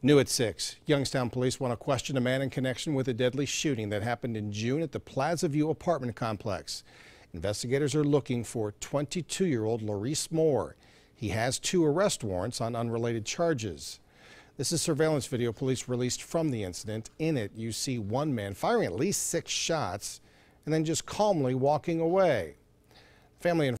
New at 6, Youngstown police want to question a man in connection with a deadly shooting that happened in June at the Plaza View apartment complex. Investigators are looking for 22-year-old Larice Moore. He has two arrest warrants on unrelated charges. This is surveillance video police released from the incident. In it, you see one man firing at least six shots and then just calmly walking away. Family and